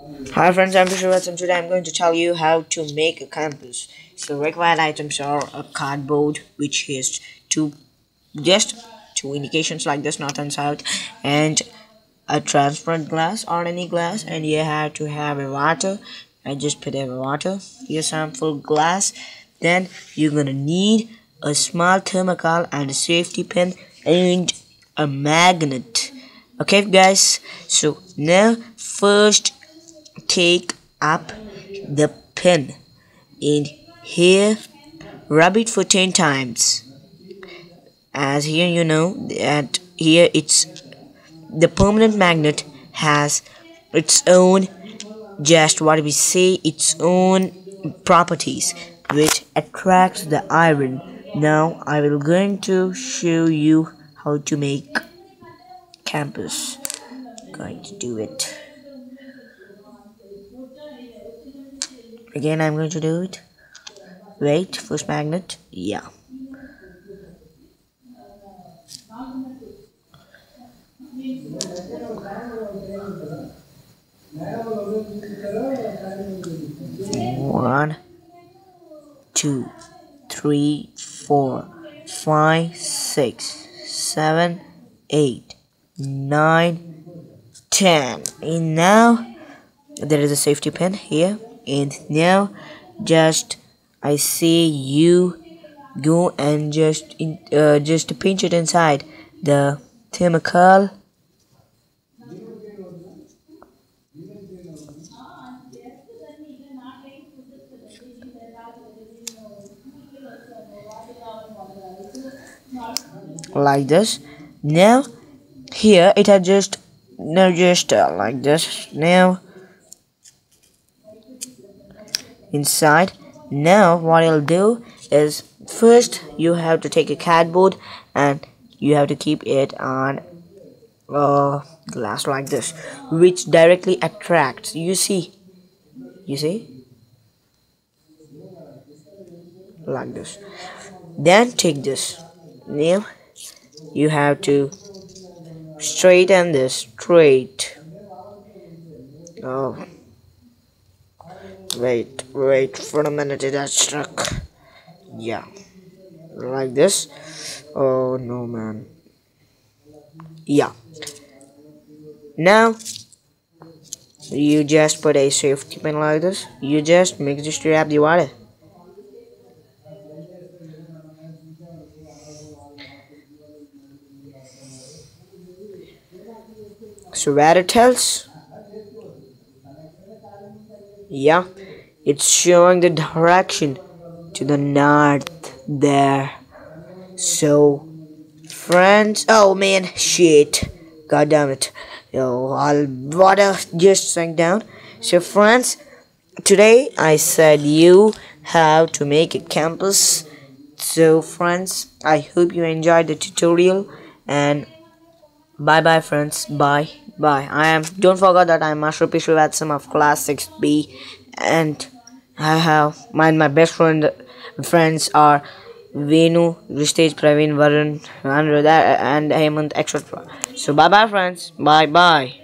Hi friends, I'm Vishwas and today I'm going to tell you how to make a compass. So required items are a cardboard which has two just two indications like this north and south and a transparent glass or any glass and you have to have a water. I just put a water your sample glass. Then you're gonna need a small thermocol and a safety pin and a magnet. Okay guys? So now first take up the pin in here rub it for 10 times. As here you know that here it's the permanent magnet has its own just what we say its own properties which attracts the iron. Now I will going to show you how to make compass. Going to do it again I'm going to do it. Wait first magnet. Yeah. One two three four five six seven eight nine ten. And now there is a safety pin here and now just I see you go and just in, uh, just pinch it inside the thermocol like this. Now here it had just now just uh, like this. Now inside. Now what I'll do is first you have to take a cardboard and you have to keep it on uh, glass like this which directly attracts you see you see? Like this. Then take this now you have to straighten this straight. Oh wait wait for a minute it has stuck yeah. Like this? Oh no man. Yeah. Now you just put a safety pin like this. You just make this to the water so where it tells yeah it's showing the direction to the north there. So friends oh man shit. God damn it yo all water just sank down. So friends today i said you have to make a compass. So friends i hope you enjoyed the tutorial and bye bye friends. Bye bye i am don't forget that i'm master Pishwavatsam of class 6b and i have my my best friend friends are Venu, Vistage, Praveen, Varun, and, and Hemant, etc. So bye bye friends. Bye bye.